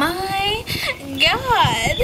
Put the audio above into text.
my god.